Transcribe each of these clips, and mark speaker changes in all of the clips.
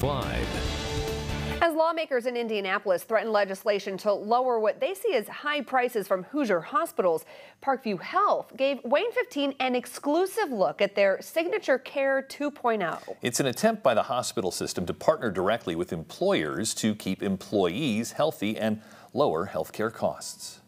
Speaker 1: 5.
Speaker 2: As lawmakers in Indianapolis threaten legislation to lower what they see as high prices from Hoosier hospitals, Parkview Health gave WANE 15 an exclusive look at their Signature Care 2.0.
Speaker 3: It's an attempt by the hospital system to partner directly with employers to keep employees healthy and lower healthcare costs.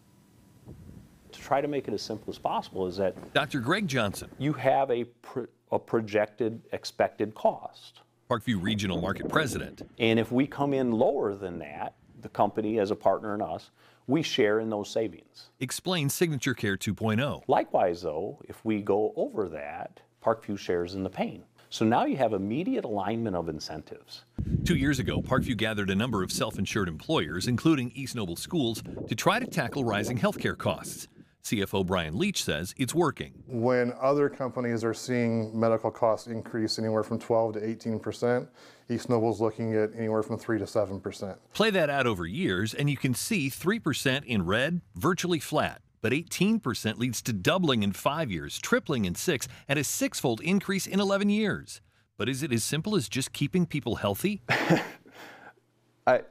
Speaker 4: To try to make it as simple as possible is that
Speaker 1: Dr. Greg Johnson,
Speaker 4: you have a, pro a projected expected cost.
Speaker 1: Parkview Regional Market President.
Speaker 4: And if we come in lower than that, the company as a partner in us, we share in those savings.
Speaker 1: Explain Signature Care 2.0.
Speaker 4: Likewise, though, if we go over that, Parkview shares in the pain. So now you have immediate alignment of incentives.
Speaker 1: Two years ago, Parkview gathered a number of self insured employers, including East Noble Schools, to try to tackle rising healthcare costs. CFO Brian Leach says it's working.
Speaker 5: When other companies are seeing medical costs increase anywhere from 12 to 18 percent, East Noble's looking at anywhere from 3 to 7 percent.
Speaker 1: Play that out over years, and you can see 3 percent in red, virtually flat. But 18% leads to doubling in five years, tripling in six, and a six fold increase in 11 years. But is it as simple as just keeping people healthy?
Speaker 6: I,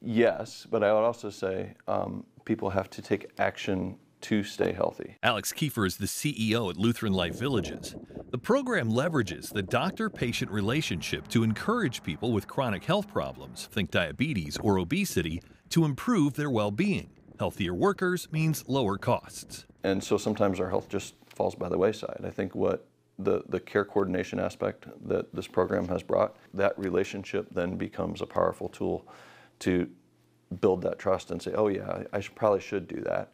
Speaker 6: yes, but I would also say um, people have to take action to stay healthy.
Speaker 1: Alex Kiefer is the CEO at Lutheran Life Villages. The program leverages the doctor patient relationship to encourage people with chronic health problems, think diabetes or obesity, to improve their well being. Healthier workers means lower costs.
Speaker 6: And so sometimes our health just falls by the wayside. I think what the, the care coordination aspect that this program has brought, that relationship then becomes a powerful tool to build that trust and say, oh yeah, I should, probably should do that.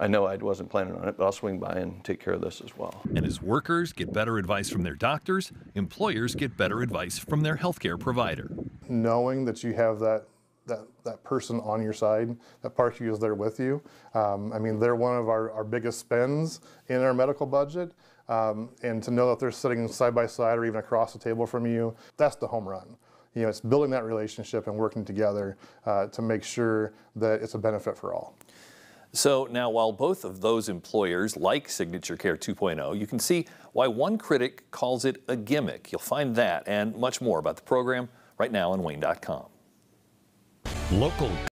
Speaker 6: I know I wasn't planning on it, but I'll swing by and take care of this as well.
Speaker 1: And as workers get better advice from their doctors, employers get better advice from their healthcare provider.
Speaker 5: Knowing that you have that that, that person on your side, that part of you is there with you. Um, I mean, they're one of our, our biggest spends in our medical budget. Um, and to know that they're sitting side by side or even across the table from you, that's the home run. You know, it's building that relationship and working together uh, to make sure that it's a benefit for all.
Speaker 3: So now, while both of those employers like Signature Care 2.0, you can see why one critic calls it a gimmick. You'll find that and much more about the program right now on WANE.com.
Speaker 1: Local